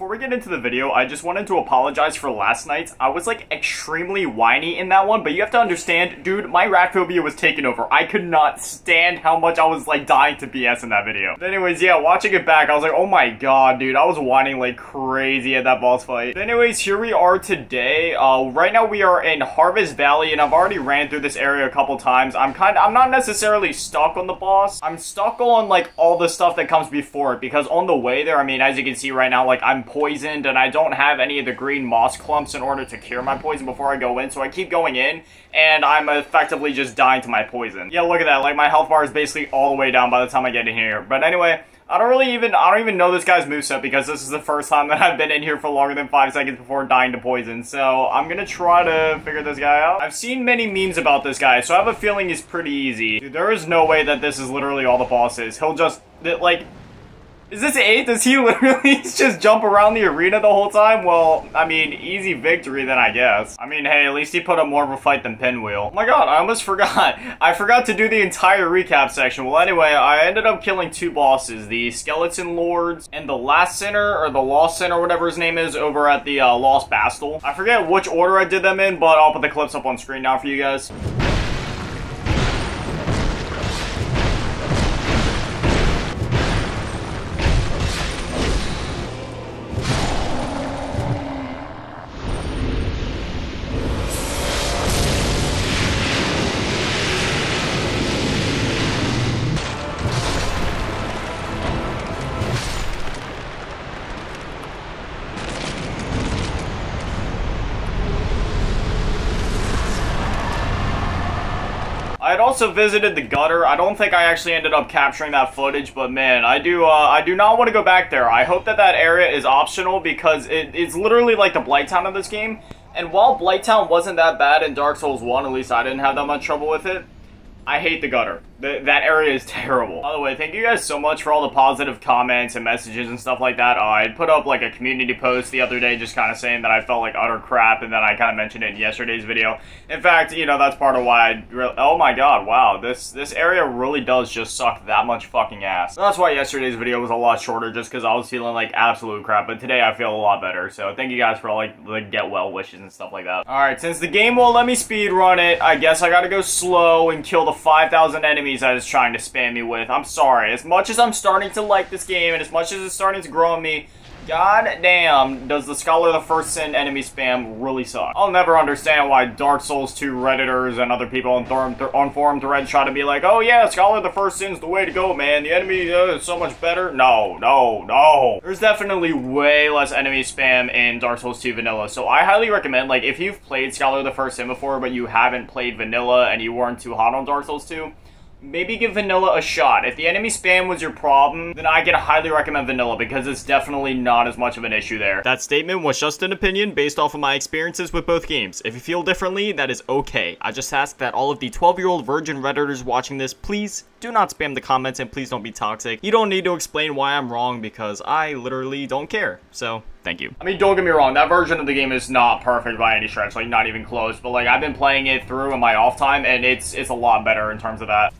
Before we get into the video, I just wanted to apologize for last night. I was like extremely whiny in that one, but you have to understand, dude, my rat phobia was taken over. I could not stand how much I was like dying to BS in that video. But anyways, yeah, watching it back, I was like, oh my god, dude, I was whining like crazy at that boss fight. But anyways, here we are today. Uh, right now we are in Harvest Valley, and I've already ran through this area a couple times. I'm kind of, I'm not necessarily stuck on the boss. I'm stuck on like all the stuff that comes before it, because on the way there, I mean, as you can see right now, like I'm poisoned and I don't have any of the green moss clumps in order to cure my poison before I go in. So I keep going in and I'm effectively just dying to my poison. Yeah, look at that. Like my health bar is basically all the way down by the time I get in here. But anyway, I don't really even, I don't even know this guy's moveset because this is the first time that I've been in here for longer than 5 seconds before dying to poison. So I'm gonna try to figure this guy out. I've seen many memes about this guy, so I have a feeling he's pretty easy. Dude, there is no way that this is literally all the boss is. He'll just, like, is this 8? Does he literally just jump around the arena the whole time? Well, I mean, easy victory then, I guess. I mean, hey, at least he put up more of a fight than Pinwheel. Oh my god, I almost forgot. I forgot to do the entire recap section. Well, anyway, I ended up killing two bosses. The Skeleton Lords and the Last Sinner, or the Lost Sinner, whatever his name is, over at the uh, Lost Bastille. I forget which order I did them in, but I'll put the clips up on screen now for you guys. Also visited the gutter. I don't think I actually ended up capturing that footage, but man, I do uh, I do not want to go back there. I hope that that area is optional because it, it's literally like the Blighttown of this game. And while Blighttown wasn't that bad in Dark Souls 1, at least I didn't have that much trouble with it, I hate the gutter. That area is terrible. By the way, thank you guys so much for all the positive comments and messages and stuff like that. Uh, I put up like a community post the other day just kind of saying that I felt like utter crap and then I kind of mentioned it in yesterday's video. In fact, you know, that's part of why I Oh my god, wow. This this area really does just suck that much fucking ass. That's why yesterday's video was a lot shorter just because I was feeling like absolute crap. But today I feel a lot better. So thank you guys for all like the get well wishes and stuff like that. Alright, since the game won't let me speed run it, I guess I gotta go slow and kill the 5,000 enemies I was trying to spam me with. I'm sorry. As much as I'm starting to like this game and as much as it's starting to grow on me, God damn, does the Scholar of the First Sin enemy spam really suck. I'll never understand why Dark Souls 2 Redditors and other people on, forum, on forum threads try to be like, oh yeah, Scholar of the First Sin's the way to go, man. The enemy uh, is so much better. No, no, no. There's definitely way less enemy spam in Dark Souls 2 Vanilla, so I highly recommend, like, if you've played Scholar of the First Sin before, but you haven't played Vanilla and you weren't too hot on Dark Souls 2, maybe give Vanilla a shot. If the enemy spam was your problem, then I can highly recommend Vanilla because it's definitely not as much of an issue there. That statement was just an opinion based off of my experiences with both games. If you feel differently, that is okay. I just ask that all of the 12-year-old virgin redditors watching this, please do not spam the comments and please don't be toxic. You don't need to explain why I'm wrong because I literally don't care. So, thank you. I mean, don't get me wrong, that version of the game is not perfect by any stretch, like not even close, but like I've been playing it through in my off time and it's it's a lot better in terms of that.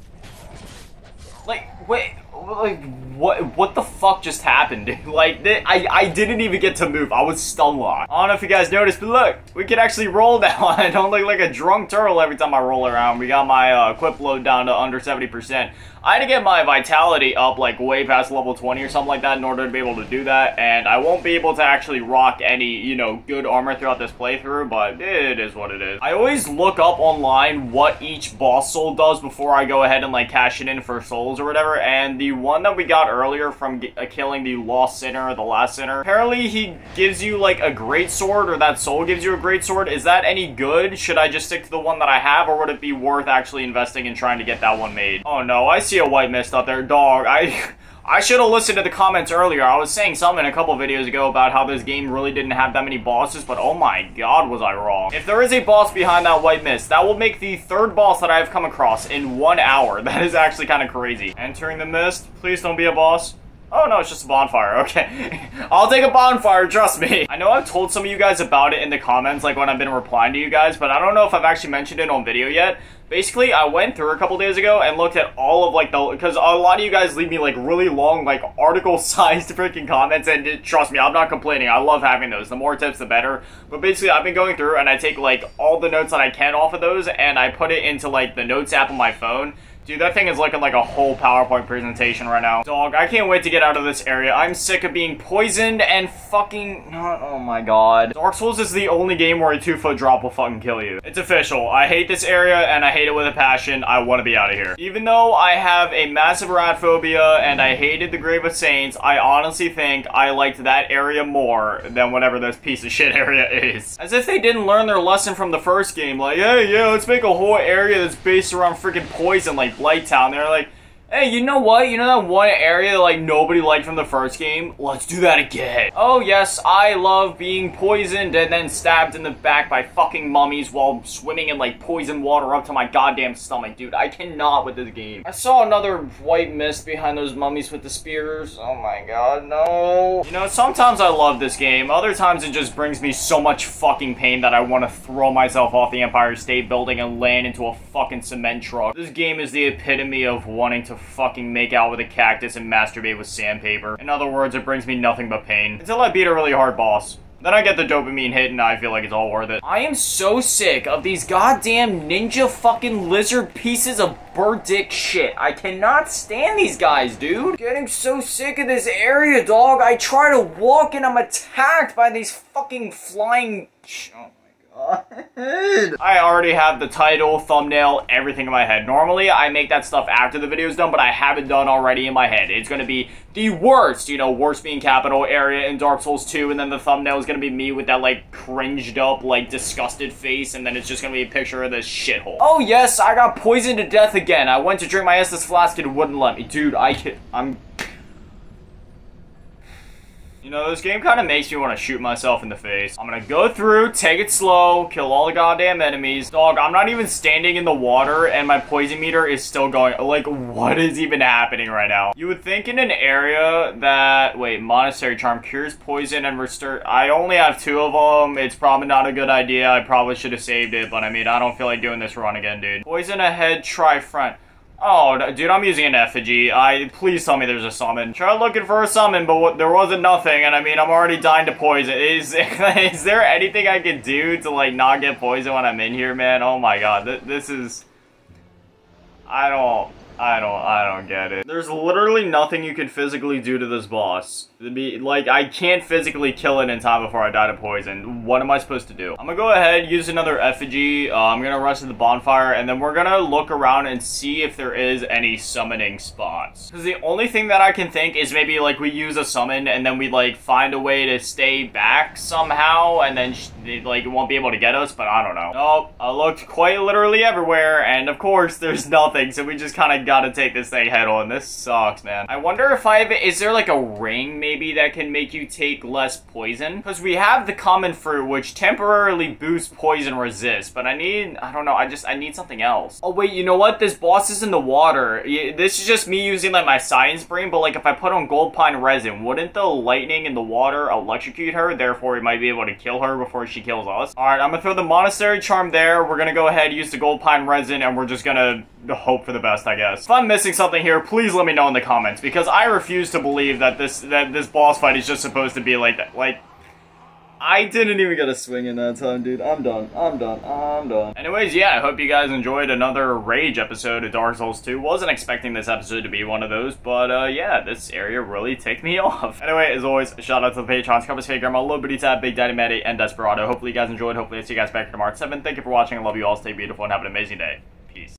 Like, wait, like, what, what the fuck just happened? like, I, I didn't even get to move. I was stun locked. I don't know if you guys noticed, but look, we can actually roll now. I don't look like a drunk turtle every time I roll around. We got my uh, equip load down to under 70%. I had to get my vitality up like way past level 20 or something like that in order to be able to do that, and I won't be able to actually rock any, you know, good armor throughout this playthrough, but it is what it is. I always look up online what each boss soul does before I go ahead and like cash it in for souls or whatever, and the one that we got earlier from uh, killing the Lost Sinner the Last Sinner, apparently he gives you like a great sword or that soul gives you a great sword. Is that any good? Should I just stick to the one that I have or would it be worth actually investing in trying to get that one made? Oh no, I see a white mist up there. Dog, I... I should have listened to the comments earlier. I was saying something a couple videos ago about how this game really didn't have that many bosses, but oh my god, was I wrong. If there is a boss behind that white mist, that will make the third boss that I've come across in one hour. That is actually kind of crazy. Entering the mist. Please don't be a boss. Oh no, it's just a bonfire, okay. I'll take a bonfire, trust me. I know I've told some of you guys about it in the comments, like when I've been replying to you guys, but I don't know if I've actually mentioned it on video yet. Basically, I went through a couple days ago and looked at all of like the, because a lot of you guys leave me like really long, like article-sized freaking comments, and trust me, I'm not complaining. I love having those. The more tips, the better. But basically, I've been going through and I take like all the notes that I can off of those, and I put it into like the notes app on my phone. Dude, that thing is looking like a whole PowerPoint presentation right now. Dog, I can't wait to get out of this area. I'm sick of being poisoned and fucking... Oh my god. Dark Souls is the only game where a two-foot drop will fucking kill you. It's official. I hate this area and I hate it with a passion. I want to be out of here. Even though I have a massive rat phobia and I hated the Grave of Saints, I honestly think I liked that area more than whatever this piece of shit area is. As if they didn't learn their lesson from the first game. Like, hey, yeah, let's make a whole area that's based around freaking poison. Like, Blighttown. They're like, Hey, you know what? You know that one area that, like, nobody liked from the first game? Let's do that again. Oh, yes, I love being poisoned and then stabbed in the back by fucking mummies while swimming in, like, poison water up to my goddamn stomach, dude. I cannot with this game. I saw another white mist behind those mummies with the spears. Oh my god, no. You know, sometimes I love this game. Other times it just brings me so much fucking pain that I want to throw myself off the Empire State Building and land into a fucking cement truck. This game is the epitome of wanting to fucking make out with a cactus and masturbate with sandpaper. In other words, it brings me nothing but pain. Until I beat a really hard boss. Then I get the dopamine hit and I feel like it's all worth it. I am so sick of these goddamn ninja fucking lizard pieces of bird dick shit. I cannot stand these guys, dude. Getting so sick of this area, dog. I try to walk and I'm attacked by these fucking flying... Oh I already have the title, thumbnail, everything in my head. Normally, I make that stuff after the video is done, but I have it done already in my head. It's gonna be the worst, you know, worst being capital area in Dark Souls 2, and then the thumbnail is gonna be me with that, like, cringed up, like, disgusted face, and then it's just gonna be a picture of this shithole. Oh, yes, I got poisoned to death again. I went to drink my Estus flask and it wouldn't let me. Dude, I can- I'm you know, this game kind of makes me want to shoot myself in the face. I'm gonna go through, take it slow, kill all the goddamn enemies. Dog, I'm not even standing in the water and my poison meter is still going. Like, what is even happening right now? You would think in an area that... Wait, Monastery Charm cures poison and restore... I only have two of them. It's probably not a good idea. I probably should have saved it, but I mean, I don't feel like doing this run again, dude. Poison ahead, try front. Oh, dude, I'm using an effigy. I please tell me there's a summon. Try looking for a summon, but there wasn't nothing, and I mean, I'm already dying to poison. Is is there anything I can do to like not get poisoned when I'm in here, man? Oh my god, th this is. I don't. I don't, I don't get it. There's literally nothing you can physically do to this boss. Be, like, I can't physically kill it in time before I die to poison. What am I supposed to do? I'm gonna go ahead, use another effigy, uh, I'm gonna rush to the bonfire, and then we're gonna look around and see if there is any summoning spots. Because the only thing that I can think is maybe, like, we use a summon, and then we, like, find a way to stay back somehow, and then, like, it won't be able to get us, but I don't know. Nope, I looked quite literally everywhere, and of course, there's nothing, so we just kind of gotta take this thing head on. This sucks, man. I wonder if I have, is there like a ring maybe that can make you take less poison? Because we have the common fruit, which temporarily boosts poison resist, but I need, I don't know, I just, I need something else. Oh wait, you know what? This boss is in the water. This is just me using like my science brain, but like if I put on gold pine resin, wouldn't the lightning in the water electrocute her? Therefore, we might be able to kill her before she kills us. Alright, I'm gonna throw the monastery charm there. We're gonna go ahead, use the gold pine resin, and we're just gonna hope for the best, I guess. If I'm missing something here, please let me know in the comments, because I refuse to believe that this that this boss fight is just supposed to be like that. Like, I didn't even get a swing in that time, dude. I'm done. I'm done. I'm done. Anyways, yeah, I hope you guys enjoyed another Rage episode of Dark Souls 2. Wasn't expecting this episode to be one of those, but uh, yeah, this area really ticked me off. Anyway, as always, shout out to the patrons, Compass Fake Grandma, Low Booty Tab, Big Daddy Matty, and Desperado. Hopefully you guys enjoyed. Hopefully I see you guys back tomorrow at 7. Thank you for watching. I love you all. Stay beautiful and have an amazing day.